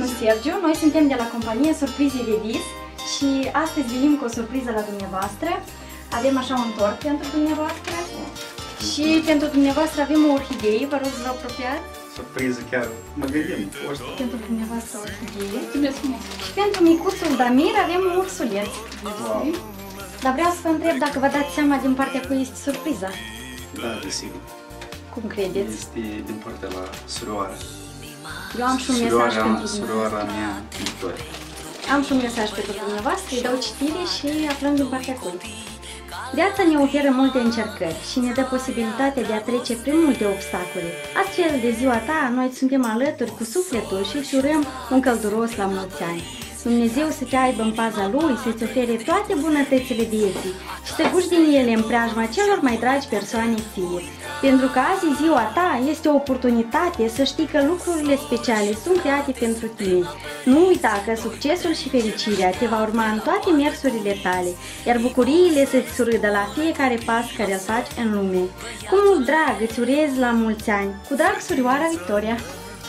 ziua, domnul Sergiu! Noi suntem de la companie Surprize Levis și astăzi venim cu o surpriză la dumneavoastră. Avem așa un tort pentru dumneavoastră și pentru dumneavoastră avem o orhidee, vă rog să vă apropiați. Surpriză chiar, mă gândim, oști. Pentru dumneavoastră o orhidee. Mulțumesc frumos! Și pentru micuțul Damir avem un ursuleț. Wow. Dar vreau să vă întreb dacă vă dați seama din partea cui este surpriza. Da, desigur. Cum credeți? Este din partea la surioara. Eu am și un mesaj Surioara, pentru surioara dumneavoastră. mea, Victoria. Am și un mesaj pentru dumneavoastră, îi dau citire și aflăm din partea cui. Viața ne oferă multe încercări și ne dă posibilitatea de a trece prin multe obstacole. Astfel, de ziua ta, noi suntem alături cu sufletul și îți urăm un călduros la mulți ani. Dumnezeu să te aibă în paza Lui, să-ți ofere toate bunătățile vieții și să guși din ele în preajma celor mai dragi persoane ție. Pentru că azi ziua ta este o oportunitate să știi că lucrurile speciale sunt create pentru tine. Nu uita că succesul și fericirea te va urma în toate mersurile tale, iar bucuriile să-ți surâdă la fiecare pas care îl faci în lume. Cu mult drag îți urez la mulți ani. Cu drag, surioara Victoria.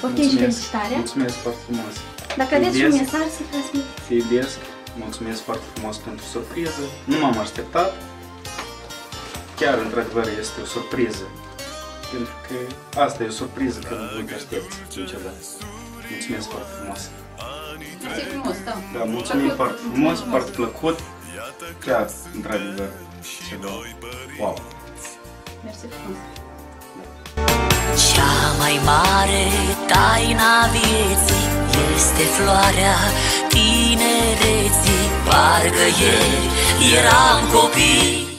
Poftim și felicitarea. mulțumesc foarte frumos. Dacă aveți și un Iubesc. mesaj să transmit. Te iubesc, mulțumesc foarte frumos pentru surpriză. Nu m-am așteptat. Chiar, într-adevăr, este o surpriză. Pentru că asta e o surpriză că nu te aștepți niciodată. Mulțumesc foarte frumos. Mersi frumos, da. Da, mulțumim Plăcut, foarte frumos, foarte plăcut. Chiar, într-adevăr, ceva. Wow! Mersi frumos. Cea mai mare taina vieții este floarea tinereții Parcă ieri eram copii